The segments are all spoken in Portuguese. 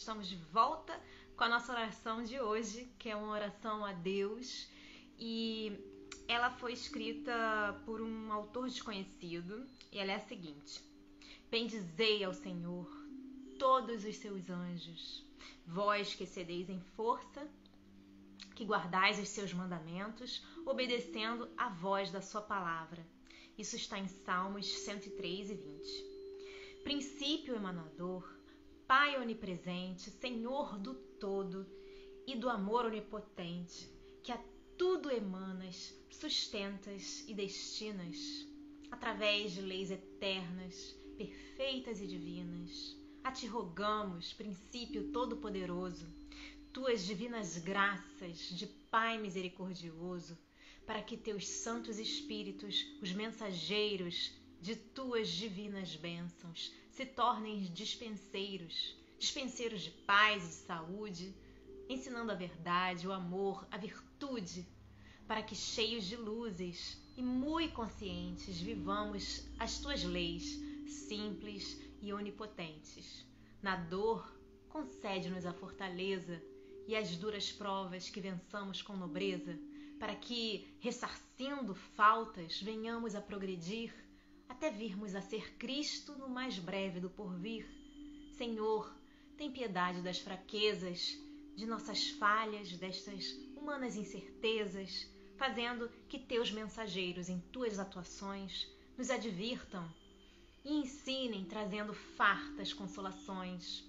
Estamos de volta com a nossa oração de hoje, que é uma oração a Deus, e ela foi escrita por um autor desconhecido, e ela é a seguinte: Bendizei ao Senhor todos os seus anjos, vós que excedeis em força, que guardais os seus mandamentos, obedecendo a voz da sua palavra. Isso está em Salmos 103 e 20. Princípio emanador Pai onipresente, Senhor do todo e do amor onipotente, que a tudo emanas, sustentas e destinas, através de leis eternas, perfeitas e divinas. A ti rogamos, princípio todo-poderoso, tuas divinas graças de Pai misericordioso, para que teus santos espíritos, os mensageiros de tuas divinas bênçãos, se tornem dispenseiros, dispenseiros de paz e de saúde, ensinando a verdade, o amor, a virtude, para que cheios de luzes e muito conscientes vivamos as tuas leis simples e onipotentes. Na dor, concede-nos a fortaleza e as duras provas que vençamos com nobreza, para que, ressarcindo faltas, venhamos a progredir até virmos a ser Cristo no mais breve do porvir. Senhor, tem piedade das fraquezas, de nossas falhas, destas humanas incertezas, fazendo que teus mensageiros em tuas atuações nos advirtam e ensinem, trazendo fartas consolações.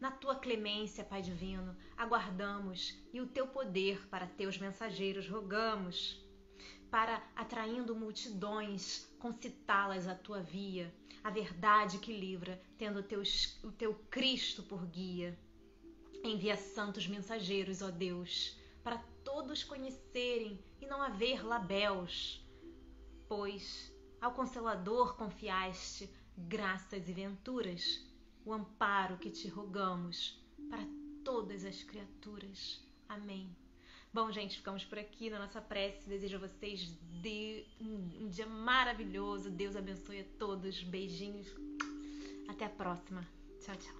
Na tua clemência, Pai Divino, aguardamos e o teu poder para teus mensageiros rogamos para atraindo multidões, concitá-las à tua via, a verdade que livra, tendo teus, o teu Cristo por guia. Envia santos mensageiros, ó Deus, para todos conhecerem e não haver labéus, pois ao Consolador confiaste graças e venturas, o amparo que te rogamos para todas as criaturas. Amém. Bom, gente, ficamos por aqui na nossa prece. Desejo a vocês de um, dia maravilhoso. Deus abençoe a todos. Beijinhos. Até a próxima. Tchau, tchau.